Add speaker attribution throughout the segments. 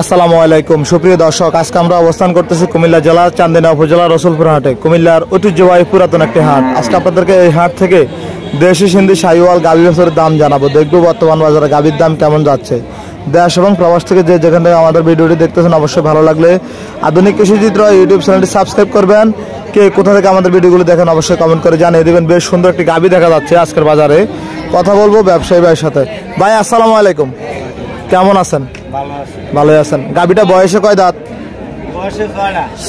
Speaker 1: আসসালামু আলাইকুম। সুপ্রিয় দর্শক, আজকে আমরা অবস্থান করতেছি কুমিল্লা জেলার চান্দিনা উপজেলা রসুলপুর হাটে, কুমিল্লার ঐতিহ্যবাহী পুরাতন একটি হাট। আজকে আপনাদেরকে এই হাট থেকে দেশি সিন্ধি, সাইওয়াল গাভী বছরের দাম জানাব। দেখব বর্তমান বাজারে গাভীর দাম কেমন যাচ্ছে। দেশ এবং প্রবাস থেকে যে যেখান থেকে আমাদের ভিডিওটি দেখতেছেন, অবশ্যই ভালো লাগলে আধুনিক কৃষিচিত্র ইউটিউব চ্যানেলটি সাবস্ক্রাইব করবেন। কে কোথা থেকে আমাদের ভিডিওগুলো দেখেন, অবশ্যই কমেন্ট করে জানিয়ে দেবেন। বেশ সুন্দর একটি গাভী দেখা যাচ্ছে আজকের বাজারে। কথা বলব ব্যবসায়ী ভাইয়ের সাথে। ভাই, আসসালামু আলাইকুম। কেমন আছেন?
Speaker 2: ভালো
Speaker 1: ভালোই আছেন। গাবিটা বয়সে কয় দাঁত?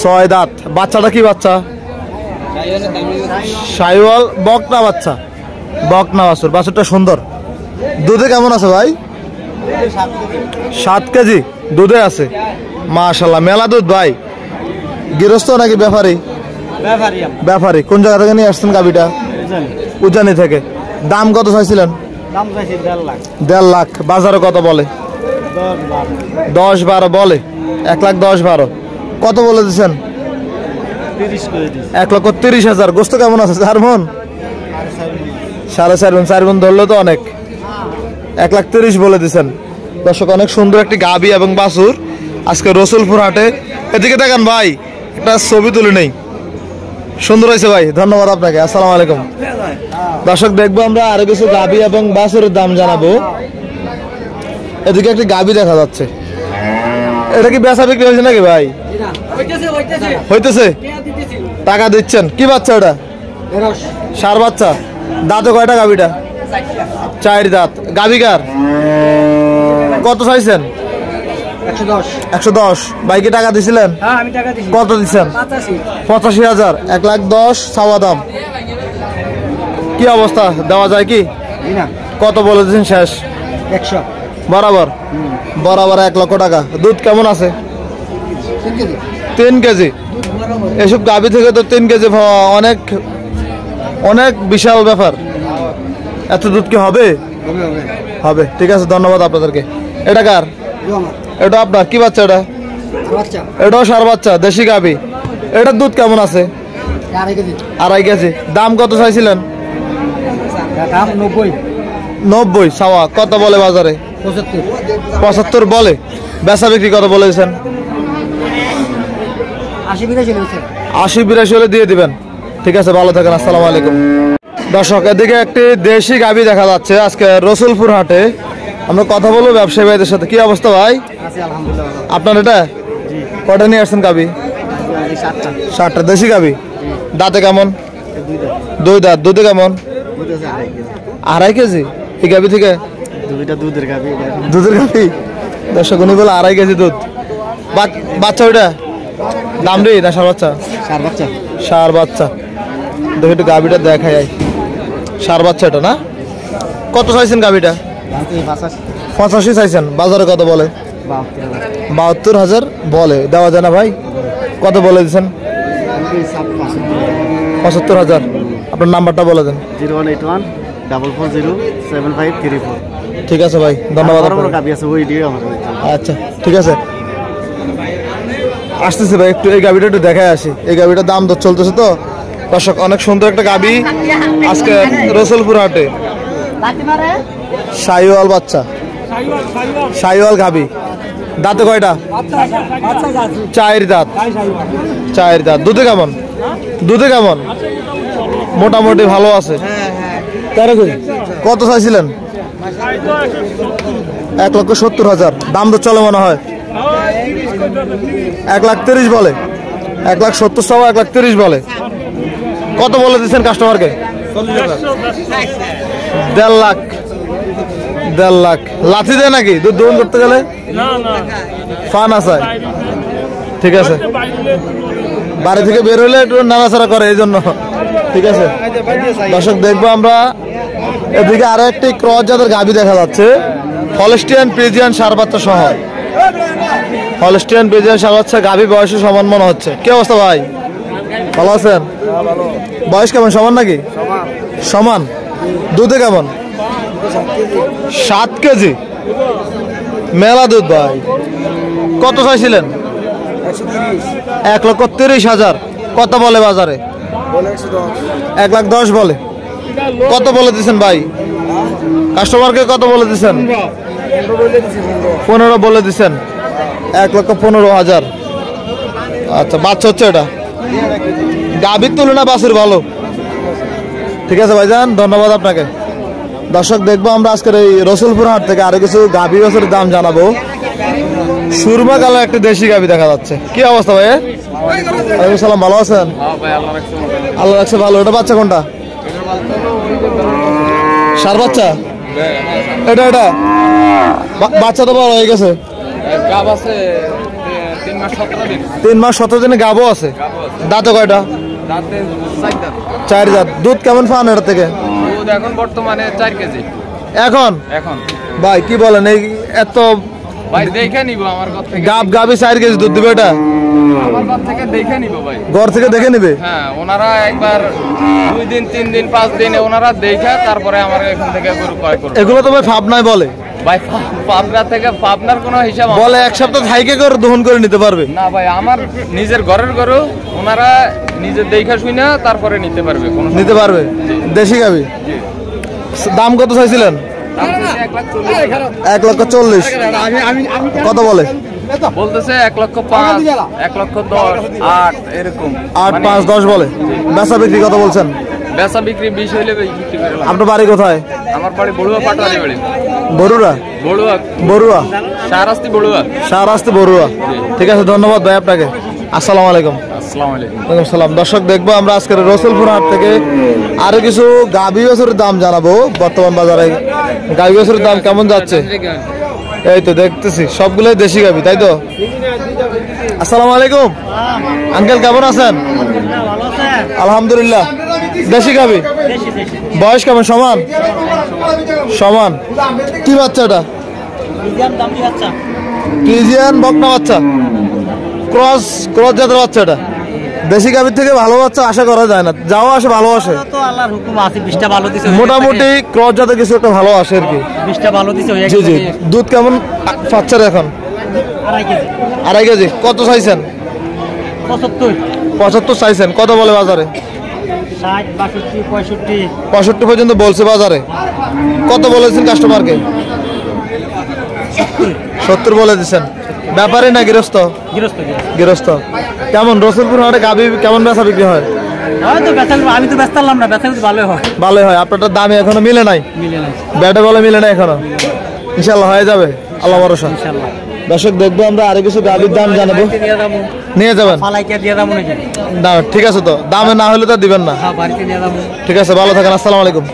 Speaker 1: ছয় দাঁত। বাচ্চাটা কি বাচ্চা? সাইওয়াল বকনা বাচ্চা? বকনা বাছুর। বাছুরটা সুন্দর। দুধে কেমন আছে ভাই? সাত কেজি। দুধে আছে। মাশাল্লাহ মেলা দুধ ভাই। গৃহস্থ নাকি ব্যাপারী?
Speaker 2: ব্যাপারী
Speaker 1: কোন জায়গা থেকে নিয়ে আসছেন গাবিটা উজানি। থেকে। দাম কত চাইছিলেন?
Speaker 2: দেড় লাখ।
Speaker 1: বাজারে কত বলে?
Speaker 2: দশ বারো
Speaker 1: বলে। এক লাখ দশ বারো। কত বলে দিচ্ছেন এক লক্ষ তিরিশ হাজার। গোস্ত কেমন আছে? চার মন? সাড়ে চার মন। চার মন ধরলে তো অনেক। এক লাখ তিরিশ বলে দিচ্ছেন দর্শক অনেক সুন্দর একটি গাবি এবং বাসুর আজকে রসুলপুর হাটে। এদিকে দেখেন ভাই একটা ছবি তুলে নেই। সুন্দর হয়েছে ভাই। ধন্যবাদ আপনাকে। আসসালামু আলাইকুম। দর্শক দেখব আমরা আরও কিছু গাবি এবং বাসুরের দাম জানাব। এদিকে একটি গাবি দেখা যাচ্ছে। এটা কি বেচা বিক্রি হয়েছে নাকি ভাই? হইতেছে। টাকা দিচ্ছেন। কি বাচ্চা ওটা? সার বাচ্চা। দাঁতে কয়টা গাবিটা চার দাঁত। গাবিকার কত চাইছেন?
Speaker 2: একশো দশ।
Speaker 1: বাইকে টাকা দিছিলেন? কত দিচ্ছেন?
Speaker 2: পঁচাশি
Speaker 1: হাজার। এক লাখ দশ চাওয়া দাম। কি অবস্থা? দেওয়া যায় কি? কত বলে দিচ্ছেন শেষ?
Speaker 2: একশো।
Speaker 1: বরাবর। বরাবর এক লক্ষ টাকা। দুধ কেমন আছে? তিন কেজি। এসব গাভি থেকে তো তিন কেজি অনেক অনেক বিশাল ব্যাপার। এত দুধ কি হবে? হবে ঠিক আছে ধন্যবাদ আপনাদেরকে। এটা কার? এটা আপনার কি বাচ্চা এটা? এটাও সার বাচ্চা দেশি গাভি এটার দুধ কেমন আছে?
Speaker 2: আড়াই কেজি।
Speaker 1: দাম কত চাইছিলেন?
Speaker 2: নব্বই।
Speaker 1: নব্বই সাওয়া কত বলে বাজারে?
Speaker 2: পঁচাত্তর।
Speaker 1: বলে। বেচা বিক্রি কত বলেছেন
Speaker 2: আশি
Speaker 1: বিরাশি হলে দিয়ে দিবেন। ঠিক আছে ভালো থাকেন আসসালামু আলাইকুম। দর্শক এদিকে একটি দেশি গাবি দেখা যাচ্ছে আজকে রসুলপুর হাটে। আমরা কথা বলব ব্যবসায়ী ভাইদের সাথে। কি অবস্থা ভাই? আপনার এটা?
Speaker 2: জি।
Speaker 1: কটা নিয়ে আসছেন গাবি? ষাটটা দেশি গাবি? দাঁতে কেমন? দুই দাঁত। দুধে কেমন?
Speaker 2: দুধ আড়াই কেজি।
Speaker 1: আড়াই কেজি? এই গাবি থেকে
Speaker 2: দুইটা দুধের গাবি
Speaker 1: দুধের গাবি দর্শক উনি বলে আড়াই কেজি দুধ। বাচ্চা ওইটা? দাম রে না সার বাচ্চা?
Speaker 2: সার বাচ্চা।
Speaker 1: সার বাচ্চা। দেখি একটু গাবিটা দেখা যায় সার বাচ্চা এটা না? কত চাইছেন
Speaker 2: এই পাঁচাশি।
Speaker 1: চাইছেন। বাজারে কত বলে?
Speaker 2: বাহাত্তর হাজার।
Speaker 1: বলে। দেওয়া যায় না ভাই? কত বলে দিচ্ছেন পঁচাত্তর হাজার। আপনার নাম্বারটা বলে দেন।
Speaker 2: Zero one eight one double four zero seven five three four.
Speaker 1: ঠিক আছে ভাই ধন্যবাদ আচ্ছা ঠিক আছে। আসতেছে ভাই একটু এই গাবিটা একটু দেখায় আসি। এই গাবিটার দাম দর চলতেছে তো। দর্শক অনেক সুন্দর একটা গাবি আজকে রসুলপুর হাটে। সাইওয়াল বাচ্চা। সাইওয়াল গাবি দাঁতে কয়টা? চায়ের দাঁত। চায়ের দাঁত। দুধে কেমন? দুধে কেমন? মোটামুটি ভালো আছে। তেরো কেজি। কত চাইছিলেন? এক লক্ষ সত্তর হাজার। দাম তো চলে মনে হয়। এক লাখ তিরিশ বলে। এক লাখ সত্তর সহ এক লাখ তিরিশ বলে। কত বলে দিচ্ছেন কাস্টমারকে দেড় লাখ। দেড় লাখ। লাথি দেয় নাকি? দুধ দোহন করতে গেলে? ফান আছে। ঠিক আছে। বাড়ি থেকে বের হলে একটু নাড়াচাড়া করে এই জন্য ঠিক আছে। দর্শক, দেখব আমরা এদিকে আরও একটি ক্রস জাতের গাভি দেখা যাচ্ছে। হলস্টিয়ান প্রিজিয়ান সার বাচ্চা সহ। হলস্টিয়ান প্রিজিয়ান সার বাচ্চা গাভি বয়সে সমান মনে হচ্ছে। কি অবস্থা ভাই? ভালো আছেন? বয়স কেমন? সমান নাকি? সমান। দুধে কেমন? সাত কেজি। মেলা দুধ ভাই। কত চাইছিলেন? এক লক্ষ তিরিশ হাজার। কত বলে বাজারে? এক লাখ দশ বলে। কত বলে দিচ্ছেন ভাই? কাস্টমারকে কত বলে দিচ্ছেন পনেরো বলে দিচ্ছেন এক লক্ষ পনেরো হাজার। আচ্ছা বাচ্চা হচ্ছে এটা? গাভীর তুলনা বাছুর ভালো। ঠিক আছে ভাইজান ধন্যবাদ আপনাকে। দর্শক দেখব আমরা আজকের এই রসুলপুর হাট থেকে আরও কিছু গাভী বাছুরের দাম জানাব। সুরমা কালো একটা দেশি গাভী দেখা যাচ্ছে। কি অবস্থা ভাই সালাম ভালো আছেন? আল্লাহ রাখছে ভালো। এটা বাচ্চা কোনটা? সার বাচ্চা? এটা এটা। বাচ্চা তো বড় হয়ে গেছে।
Speaker 3: তিন মাস সতেরো দিন।
Speaker 1: গাবও আছে। দাঁতে কয়টা?
Speaker 3: চার দাঁত।
Speaker 1: দুধ কেমন পান এটা থেকে?
Speaker 3: এখন বর্তমানে চার কেজি।
Speaker 1: এখন?
Speaker 3: এখন।
Speaker 1: ভাই কি বলেন এই এত
Speaker 3: ভাই দেখে নিব আমার থেকে।
Speaker 1: গাব গাবি চার কেজি দুধ দিবে এটা?
Speaker 3: ঘর থেকে দেখে নিব ভাই।
Speaker 1: ঘর থেকে দেখে নিবে?
Speaker 3: হ্যাঁ ওনারা একবার দুই দিন তিন দিন পাঁচ দিন ওনারা দেখে তারপরে আমার এখান থেকে গরু ক্রয় করবে।
Speaker 1: এগুলো তো ভাই ফাবনায় বলে।
Speaker 3: ভাই পাবনা থেকে পাবনার কোনো হিসাব
Speaker 1: বলে এক সপ্তাহ থাইকে করে দহন করে নিতে পারবে।
Speaker 3: না ভাই আমার নিজের ঘরের গরু ওনারা নিজের দেখা শুনে তারপরে নিতে পারবে কোনো
Speaker 1: নিতে পারবে? দেশি গাবি? দাম কত চাইছিলেন।
Speaker 3: এক
Speaker 1: লক্ষ চল্লিশ। কত বলে?
Speaker 3: বলতেছে এক লক্ষ পাঁচ এক লক্ষ দশ আট এরকম।
Speaker 1: আট
Speaker 3: মানে
Speaker 1: পাঁচ দশ বলে। বেচা বিক্রি কত বলছেন?
Speaker 3: বেচা বিক্রি বিশ হইলে বিক্রি করে
Speaker 1: আপনার বাড়ি কোথায়?
Speaker 3: আমার বাড়ি বড়ুয়া পাটোয়ারি বাড়ি। বড়ুয়া। শাহরাস্তি বড়ুয়া।
Speaker 1: আসতে বরুয়া ঠিক আছে ধন্যবাদ ভাই আপনাকে। আসসালামু আলাইকুম।
Speaker 3: আসসালামু আলাইকুম।
Speaker 1: সালাম। দর্শক দেখব আমরা আজকের রসুলপুর হাট থেকে আরও কিছু গাভী বছরের দাম জানাব। বর্তমান বাজারে গাভী বছরের দাম কেমন যাচ্ছে? এই তো দেখতেছি, সবগুলোই দেশি গাভী তাই তো? আসসালামু আলাইকুম। আঙ্কেল, কেমন আছেন? আলহামদুলিল্লাহ। দেশি গাভী বয়স কেমন? সমান? সমান। কি বাচ্চা এটা? ফ্রিজিয়ান বকনা বাচ্চা। ক্রস ক্রস জাতের বাচ্চা এটা? দেশি গাভীর থেকে ভালো বাচ্চা আশা করা যায় না। যাও আসে ভালো আসে।
Speaker 4: তো আল্লাহর হুকুম আছে বিশটা ভালো দিছে
Speaker 1: মোটামুটি ক্রস জাতের কিছু একটা ভালো আসে আর কি।
Speaker 4: বিশটা ভালো দিছে ওই
Speaker 1: জি জি। দুধ কেমন পাচ্ছেন এখন?
Speaker 4: আড়াই কেজি।
Speaker 1: আড়াই কেজি। কত চাইছেন?
Speaker 4: পঁচাত্তর।
Speaker 1: পঁচাত্তর চাইছেন। কত বলে বাজারে?
Speaker 4: পঁয়ষট্টি।
Speaker 1: পর্যন্ত বলছে বাজারে। কত বলেছেন কাস্টমারকে সত্তর বলে দিচ্ছেন ব্যাপারে না গৃহস্থ।
Speaker 4: গৃহস্থ
Speaker 1: কেমন রসুলপুর হাটে গাভী কেমন বেচা বিক্রি হয়?
Speaker 4: আমি তো ব্যস্ত না বেচা কিন্তু হয়।
Speaker 1: ভালোই হয় আপনারটার দামে এখনও মিলে নাই?
Speaker 4: মিলে না
Speaker 1: ব্যাটে বলে মিলে নাই এখনও? ইনশাল্লাহ হয়ে যাবে আল্লাহ ভরসা।
Speaker 4: ইনশাল্লাহ।
Speaker 1: দর্শক দেখব আমরা আরও কিছু গাভীর দাম জানাব। নিয়ে যাবেন? না ঠিক আছে তো। দামে না হলে তো দিবেন না।
Speaker 4: হ্যাঁ
Speaker 1: ঠিক আছে ভালো থাকেন আসসালামু আলাইকুম।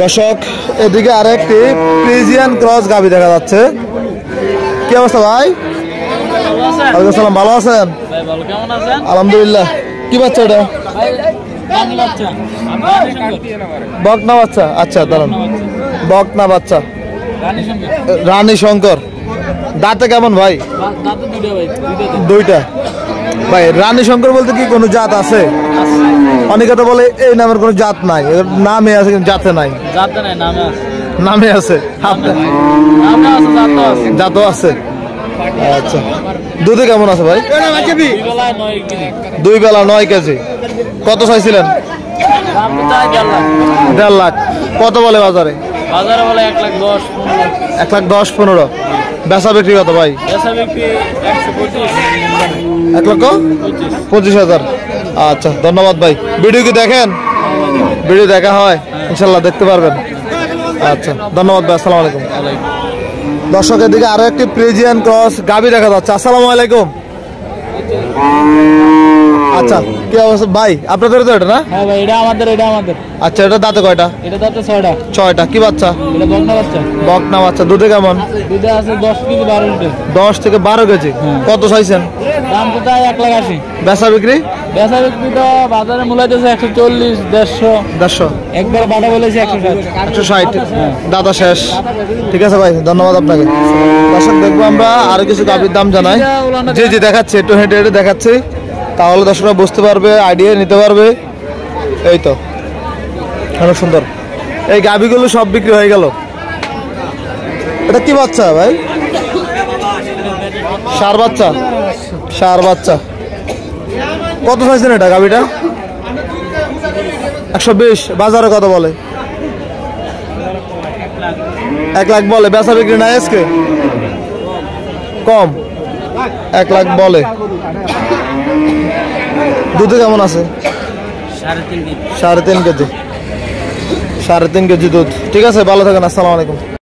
Speaker 1: দর্শক এদিকে আরেকটি প্রিজিয়ান ক্রস গাভী দেখা যাচ্ছে। কি অবস্থা ভাই? আসসালাম ভালো আছেন? আলহামদুলিল্লাহ। কি বাচ্চা এটা বকনা বাচ্চা? আচ্ছা দাঁড়ান। বকনা বাচ্চা। রানী শঙ্কর। দাঁতে কেমন ভাই? দুইটা ভাই রানী শঙ্কর বলতে কি কোনো জাত আছে? অনেকে তো বলে এই নামের কোনো জাত নাই। নামে আছে কিন্তু জাতে নাই।
Speaker 4: যাতে নাই নামে আছে।
Speaker 1: নামে আছে। আপনার
Speaker 4: আছে।
Speaker 1: আচ্ছা। দুধে কেমন আছে ভাই? দুই বেলা নয় কেজি। কত চাইছিলেন?
Speaker 4: দেড় লাখ।
Speaker 1: কত বলে বাজারে?
Speaker 4: এক লাখ দশ পনেরো।
Speaker 1: বেচা বিক্রি কত ভাই? এক লক্ষ পঁচিশ হাজার। আচ্ছা ধন্যবাদ ভাই। ভিডিও কি দেখেন? ভিডিও দেখা হয়, ইনশাল্লাহ দেখতে পারবেন। আচ্ছা ধন্যবাদ ভাই, আসসালামু আলাইকুম। দর্শকের দিকে আরও একটি প্রেজিয়ান ক্রস গাবি দেখা যাচ্ছে, আসসালামু আলাইকুম। আচ্ছা কি অবস্থা? ভাই আপনাদের তো এটা না?
Speaker 4: হ্যাঁ ভাই এটা আমাদের এটা আমাদের।
Speaker 1: আচ্ছা এটা দাঁতে কয়টা?
Speaker 4: এটা ছয়টা।
Speaker 1: ছয়টা কি বাচ্চা?
Speaker 4: এটা বকনা বাচ্চা।
Speaker 1: বকনা বাচ্চা দুধে কেমন?
Speaker 4: দুধে আছে দশ কেজি বারো লিটার।
Speaker 1: দশ থেকে বারো কেজি? কত চাইছেন?
Speaker 4: দাম এক লাখ আশি।
Speaker 1: বেচা বিক্রি?
Speaker 4: বেচা বিক্রি তো বাজারে মূলাইতেছে একশো চল্লিশ দেড়শো।
Speaker 1: দেড়শো।
Speaker 4: একবার বাটা বলেছে একশো ষাট।
Speaker 1: একশো ষাট। দাদা শেষ। ঠিক আছে ভাই ধন্যবাদ আপনাকে। দর্শক দেখব আমরা আরও কিছু গাভীর দাম জানাই। জি জি দেখাচ্ছি একটু হেঁটে হেঁটে দেখাচ্ছি। তাহলে দর্শকরা বুঝতে পারবে আইডিয়া নিতে পারবে। এই তো। অনেক সুন্দর। এই গাভীগুলো সব বিক্রি হয়ে গেল। এটা কি বাচ্চা ভাই? সার বাচ্চা? সার বাচ্চা। কত চাইছেন এটা গাভীটা? একশো বিশ। বাজারে কত বলে? এক লাখ বলে। বেচা বিক্রি নাই আজকে? কম। এক লাখ বলে। দুধে কেমন আছে? সাড়ে তিন কেজি। সাড়ে তিন কেজি। দুধ। ঠিক আছে ভালো থাকেন আসসালামু আলাইকুম।